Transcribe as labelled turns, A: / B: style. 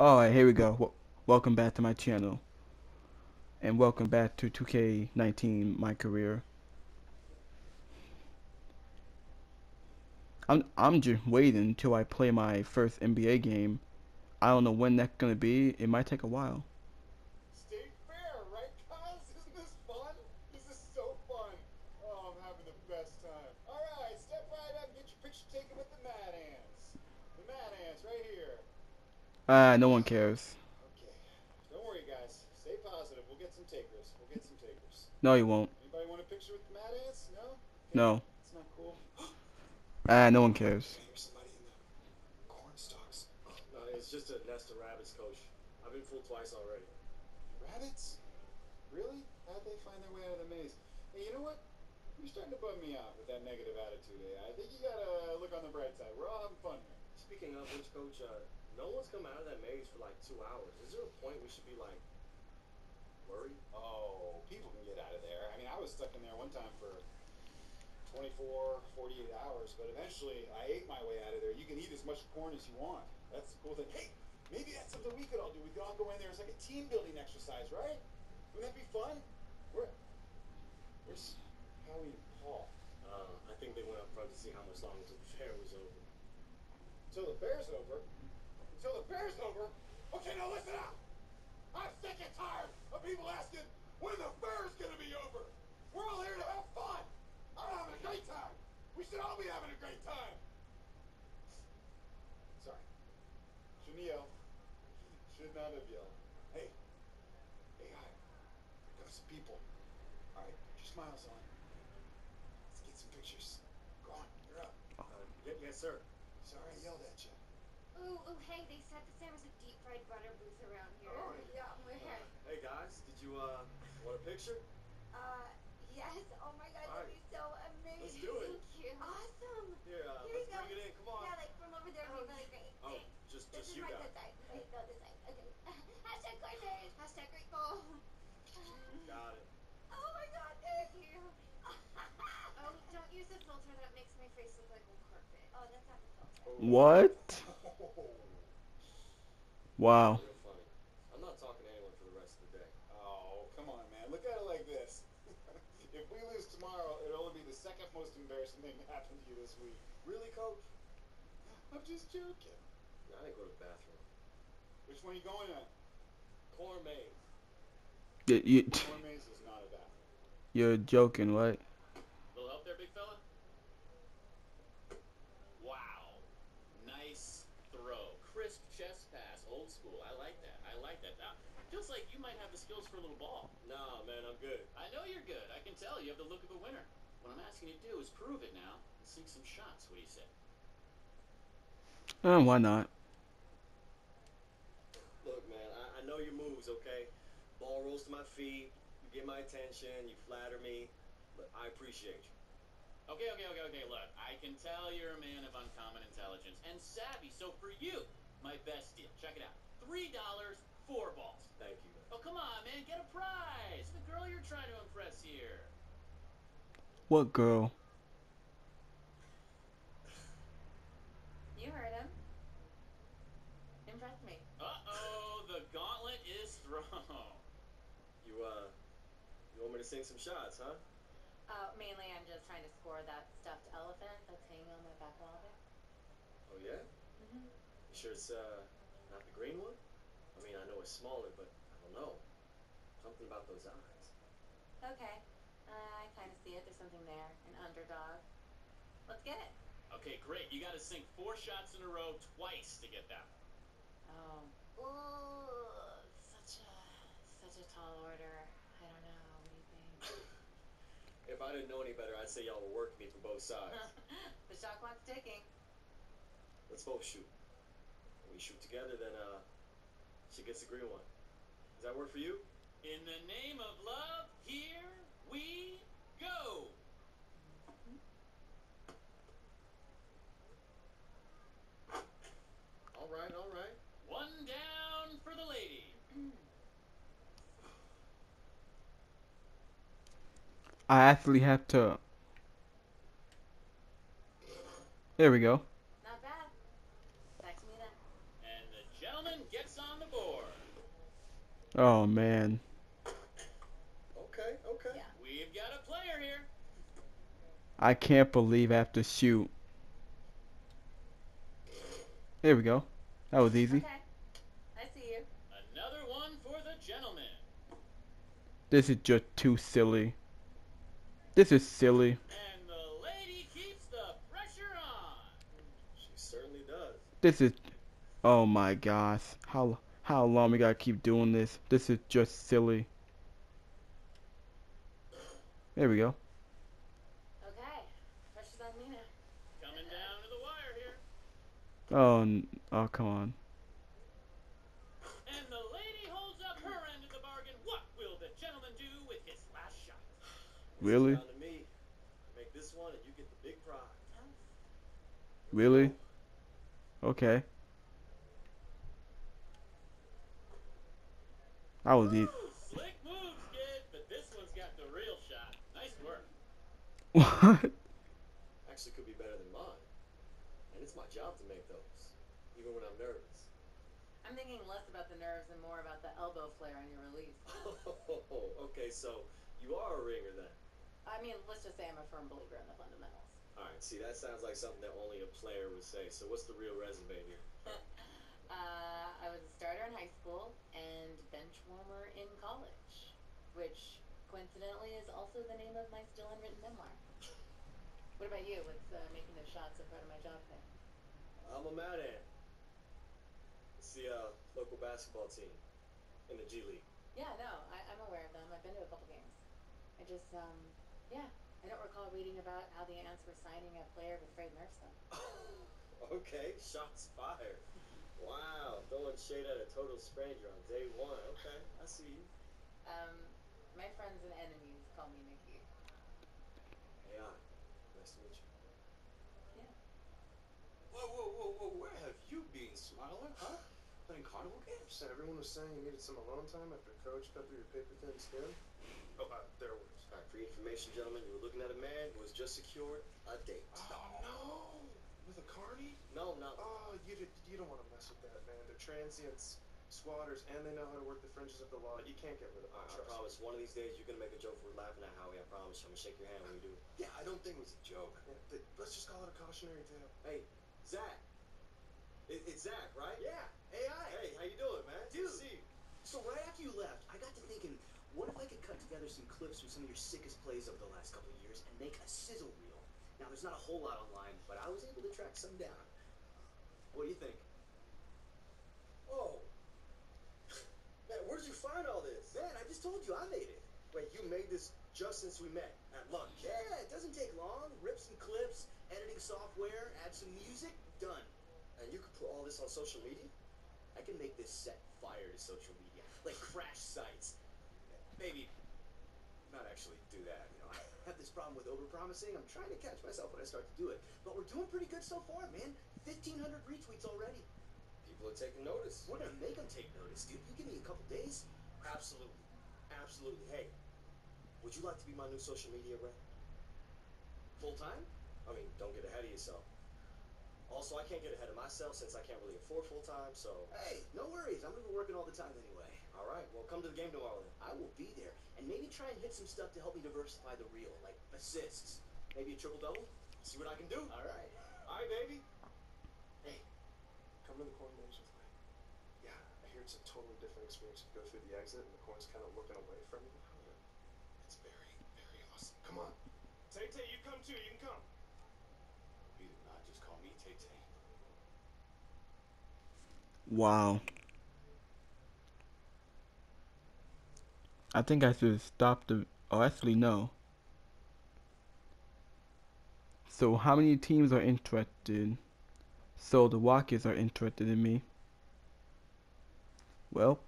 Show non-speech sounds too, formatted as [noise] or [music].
A: Alright, here we go. W welcome back to my channel. And welcome back to 2K19, my career. I'm I'm just waiting until I play my first NBA game. I don't know when that's gonna be. It might take a while.
B: State fair, right, guys? Isn't this fun? This is so fun. Oh, I'm having the best time. All right, step right up and get your picture taken with the Mad Ants. The Mad Ants, right here.
A: Ah, no one cares.
B: Okay. Don't worry, guys. Stay positive. We'll get some takers. We'll get some takers.
A: No, you won't.
B: Anybody want a picture with the Mad Ants? No? Okay.
A: No.
B: It's not cool.
A: Ah, [gasps] no one cares.
B: Somebody in the corn stalks.
C: No, it's just a nest of rabbits, coach. I've been fooled twice already.
B: Rabbits? Really? How'd they find their way out of the maze? Hey, you know what? You're starting to bum me out with that negative attitude. Eh? I think you gotta look on the bright side. We're all having fun here.
C: Speaking of which, coach, uh, no one's come out of that maze for like two hours. Is there a point we should be like worried?
B: Oh, people can get out of there. I mean, I was stuck in there one time for 24, 48 hours, but eventually I ate my way out of there. You can eat as much corn as you want. That's the cool thing. Hey, maybe that's something we could all do. We could all go in there as like a team building exercise, right? Wouldn't that be fun? Where, where's Howie and Paul?
C: Uh, I think they went up front to see how much longer the fair was over.
B: Until the fair's over? Until the fair's over? Okay, now listen up! I'm sick and tired of people asking when the fair's gonna be over! We're all here to have fun! I'm having a great time! We should all be having a great time! Sorry. Shouldn't yell. Should not have yelled. Hey. Hey, hi. Here comes some people. Alright, put your smiles on. Let's get some pictures. Go on, you're up.
C: Uh, yes, sir.
B: Sorry I yelled at you.
D: Ooh, ooh, hey, they said that there was a deep fried butter booth around here.
B: Oh,
D: yeah, we're here.
C: Hey guys, did you uh want a picture?
D: Uh, yes, oh my god,
C: All
D: that'd be so amazing.
C: Let's do it.
D: Thank you. Awesome.
C: Here, uh,
D: Here
C: let's
D: go.
C: bring it in. Come on.
D: Yeah, like from over there would be really great.
C: Oh,
D: Thanks.
C: just
D: This
C: just you
D: my
C: guys.
D: good side. Wait, no, this side. Okay. [laughs] Hashtag gorgeous. Hashtag grateful. [laughs]
C: Got it.
D: Oh my god, thank you. [laughs] oh, don't use a filter. That makes my face look like a carpet. Oh, that's not the filter.
A: What? Wow.
C: I'm not talking to anyone for the rest of the day.
B: Oh, come on, man. Look at it like this. [laughs] if we lose tomorrow, it'll only be the second most embarrassing thing to happen to you this week.
C: Really, coach?
B: I'm just joking.
C: I didn't go to the bathroom.
B: Which one are you going at?
C: Corn maze.
A: You, you,
B: Corn Maze is not a bathroom.
A: you're joking, what?
E: Little help there, big fella? Wow. Nice throw. Crisp chest pass. Old school. I like that. I like that. Now, feels like you might have the skills for a little ball.
C: Nah, man, I'm good.
E: I know you're good. I can tell. You have the look of a winner. What I'm asking you to do is prove it now and sink some shots. What do you say?
A: Uh, why not?
C: Look, man, I, I know your moves, okay? Ball rolls to my feet, you get my attention, you flatter me, but I appreciate you.
E: Okay, okay, okay, okay. Look, I can tell you're a man of uncommon intelligence and savvy. So for you, my best deal. Check it out. Three dollars, four balls.
C: Thank you.
E: Oh, come on, man. Get a prize. The girl you're trying to impress here.
A: What girl?
D: You heard him. Impress me.
E: Uh-oh, the gauntlet is thrown.
C: You, uh, you want me to sing some shots, huh?
F: Uh, mainly, I'm just trying to score that stuffed elephant that's hanging on my back wall there.
C: Oh, yeah?
F: Mm-hmm.
C: You sure it's, uh, not the green one? I mean, I know it's smaller, but I don't know. Something about those eyes.
F: Okay. Uh, I kind of see it. There's something there. An underdog. Let's get it.
E: Okay, great. You got to sink four shots in a row twice to get that. one.
F: Oh. Ooh, such a such a tall order. I don't know. What do you think? [laughs]
C: If I didn't know any better, I'd say y'all were working me from both sides. [laughs]
F: the shot clock's ticking.
C: Let's both shoot. When we shoot together, then, uh, she gets the green one. Does that work for you?
E: In the name of love, here we go.
C: All right, all right.
E: One down for the lady.
A: I actually have to. There we go.
F: Not bad. Back to me then.
E: And the gentleman gets on the board.
A: Oh man.
C: Okay, okay.
F: Yeah.
E: We've got a player here.
A: I can't believe I have to shoot. There we go. That was easy.
F: Okay. I see you.
E: Another one for the gentleman.
A: This is just too silly. This is silly.
E: And the lady keeps the pressure on.
C: She certainly does.
A: This is Oh my gosh. How how long we gotta keep doing this? This is just silly. There we go.
F: Okay. Pressure's on me now.
E: Coming down to the wire here.
A: Oh, n- oh come on.
E: And the lady holds up her end of the bargain. What will the gentleman do with his last shot?
A: Really?
C: Down to me. Make this one and you get the big prize.
A: Really? Okay. I was eat.
E: Slick moves, kid, but this one's got the real shot. Nice work.
A: What?
C: Actually could be better than mine. And it's my job to make those. Even when I'm nervous.
F: I'm thinking less about the nerves and more about the elbow flare on your release. [laughs]
C: Oh, okay, so you are a ringer then.
F: I mean, let's just say I'm a firm believer in the fundamentals.
C: Alright, see that sounds like something that only a player would say. So what's the real resume here? [laughs]
F: Uh, I was a starter in high school and bench warmer in college, which coincidentally is also the name of my still unwritten memoir. What about you? What's uh, making those shots a part of my job thing?
C: I'm a Mad Ant. It's the uh, local basketball team in the G League.
F: Yeah, no, I, I'm aware of them. I've been to a couple games. I just, um, yeah, I don't recall reading about how the Ants were signing a player with Fred though. [laughs]
C: okay, shots fired. Wow, throwing shade at a total stranger on day one. Okay, I see you.
F: Um, my friends and enemies call me Nikki.
C: Hey, I. Nice to meet you. Yeah.
G: Whoa, whoa, whoa, whoa, where have you been, Smiler, huh? Playing carnival games?
H: So everyone was saying you needed some alone time after coach cut through your paper thin skin.
G: Oh, uh, there it was.
C: Alright, for your information, gentlemen, you were looking at a man who has just secured a date.
H: Oh no! With a carny?
C: No, no.
H: Oh, you you don't want to mess with that, man. They're transients, squatters, and they know how to work the fringes of the law. You can't get rid of them.
C: I, I
H: me.
C: promise, one of these days you're gonna make a joke we're laughing at Howie. I promise you. I'm gonna shake your hand when we do it.
G: Yeah, I don't think it was a joke.
H: Yeah, th- let's just call it a cautionary tale.
C: Hey, Zach. It, it's Zach, right?
G: Yeah. Hey, I.
C: Hey, how you doing, man?
G: Dude.
C: see you.
G: So right after you left, I got to thinking, what if I could cut together some clips from some of your sickest plays over the last couple of years and make a sizzle reel? Now, there's not a whole lot online, but I was able to track some down. What do you think?
C: Oh. Man, where did you find all this?
G: Man, I just told you I made it.
C: Wait, you made this just since we met at lunch.
G: Yeah, it doesn't take long. Rip some clips, editing software, add some music, done.
C: And you could put all this on social media?
G: I can make this set fire to social media, like crash sites. Maybe not actually do that. You know, [laughs] I have this problem with overpromising. I'm trying to catch myself when I start to do it, but we're doing pretty good so far, man. 1,500 retweets already.
C: People are taking notice.
G: We're gonna make them take notice, dude. You give me a couple days.
C: Absolutely. Absolutely. Hey, would you like to be my new social media rep?
G: Full time?
C: I mean, don't get ahead of yourself. Also, I can't get ahead of myself since I can't really afford full time, so.
G: Hey, no worries. I'm gonna be working all the time anyway.
C: All right, well, come to the game tomorrow then.
G: I will be there, and maybe try and hit some stuff to help me diversify the reel, like assists. Maybe a triple double.
C: See what I can do.
G: All right.
C: All right, baby.
H: Hey, come to the corn maze with me. Yeah, I hear it's a totally different experience. You go through the exit and the corn's kind of looking away from you. It's very, very awesome. Come on. Tay Tay, you come too. You can come.
G: You did not just call me Tay Tay.
A: Wow. I think I should stop the. Oh, actually, no. So, how many teams are interested? So, the Rockets are interested in me. Well,